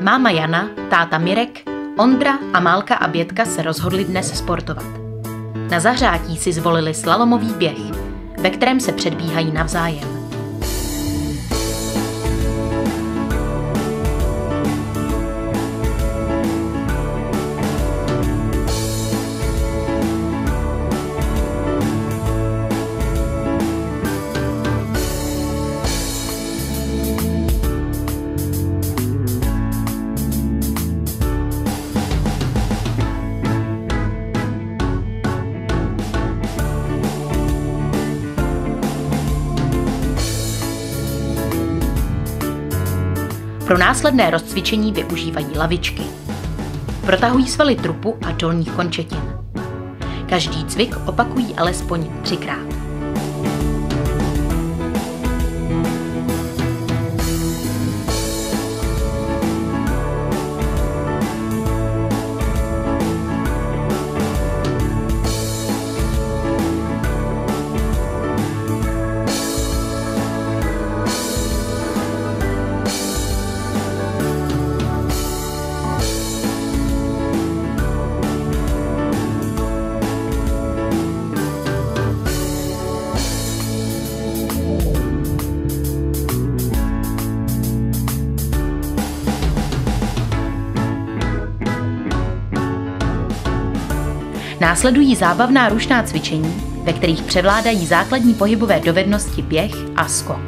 Máma Jana, táta Mirek, Ondra, Amálka a Bětka se rozhodli dnes sportovat. Na zahřátí si zvolili slalomový běh, ve kterém se předbíhají navzájem. Pro následné rozcvičení využívají lavičky. Protahují svaly trupu a dolních končetin. Každý cvik opakují alespoň třikrát. Následují zábavná rušná cvičení, ve kterých převládají základní pohybové dovednosti běh a skok.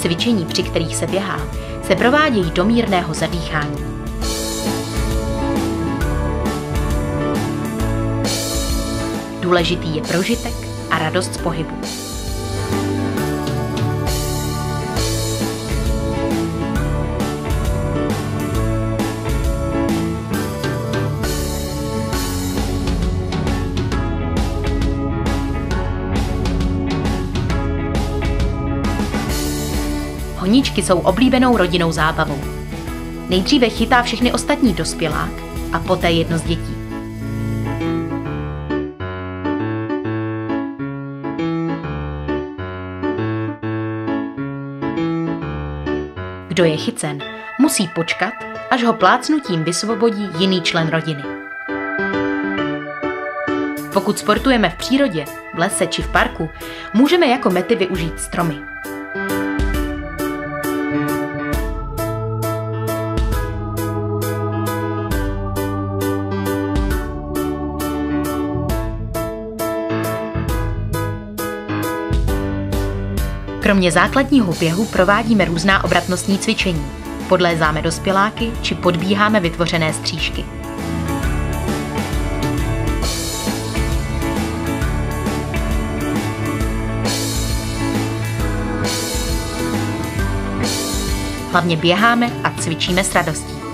Cvičení, při kterých se běhá, se provádějí do mírného zadýchání. Důležitý je prožitek a radost z pohybu. Honíčky jsou oblíbenou rodinou zábavou. Nejdříve chytá všechny ostatní dospělák a poté jedno z dětí. Kdo je chycen, musí počkat, až ho plácnutím vysvobodí jiný člen rodiny. Pokud sportujeme v přírodě, v lese či v parku, můžeme jako mety využít stromy. Kromě základního běhu provádíme různá obratnostní cvičení. Podlézáme dospěláky či podbíháme vytvořené střížky. Hlavně běháme a cvičíme s radostí.